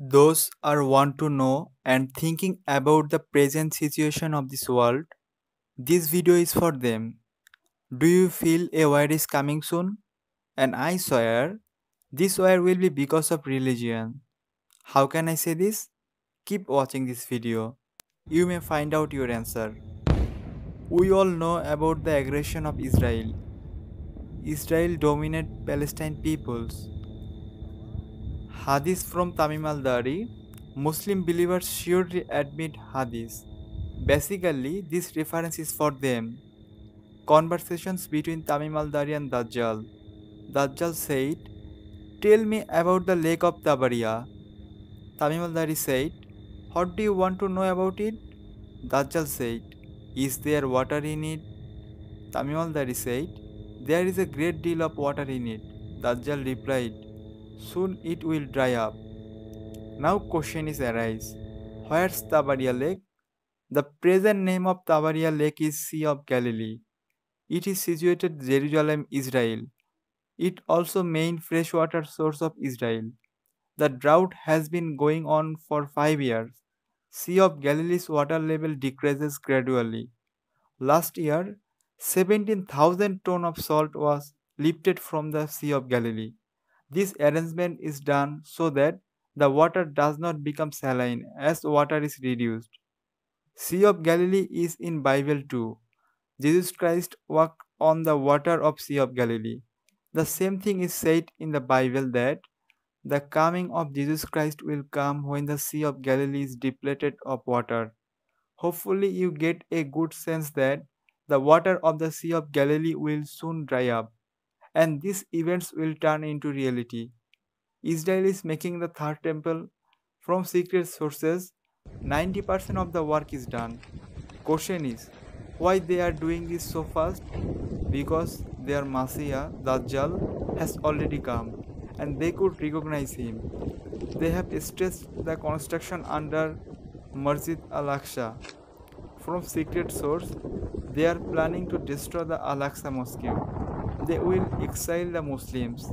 Those are want to know and thinking about the present situation of this world. This video is for them. Do you feel a war is coming soon? And I swear, this war will be because of religion. How can I say this? Keep watching this video. You may find out your answer. We all know about the aggression of Israel. Israel dominate Palestine peoples. Hadith from Tamim al-Dari. Muslim believers surely admit Hadith. Basically, this reference is for them. Conversations between Tamim al-Dari and Dajjal. Dajjal said, Tell me about the lake of Tabaria. Tamim al-Dari said, What do you want to know about it? Dajjal said, Is there water in it? Tamim al-Dari said, There is a great deal of water in it. Dajjal replied, Soon it will dry up. Now question is arise. Where's Tabaria lake? The present name of Tabaria lake is Sea of Galilee. It is situated Jerusalem, Israel. It also main freshwater source of Israel. The drought has been going on for 5 years. Sea of Galilee's water level decreases gradually. Last year, 17,000 ton of salt was lifted from the Sea of Galilee. This arrangement is done so that the water does not become saline as water is reduced. Sea of Galilee is in Bible too. Jesus Christ walked on the water of Sea of Galilee. The same thing is said in the Bible that the coming of Jesus Christ will come when the Sea of Galilee is depleted of water. Hopefully, you get a good sense that the water of the Sea of Galilee will soon dry up, and these events will turn into reality. Israel is making the third temple from secret sources. 90% of the work is done. Question is, why they are doing this so fast? Because their Messiah, Dajjal, has already come and they could recognize him. They have stressed the construction under Masjid al-Aqsa. From secret source, they are planning to destroy the Al-Aqsa Mosque. They will exile the Muslims.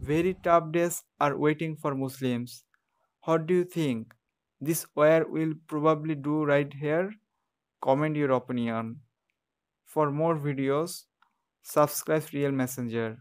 Very tough days are waiting for Muslims. What do you think? This war will probably do right here? Comment your opinion. For more videos, subscribe Real Messenger.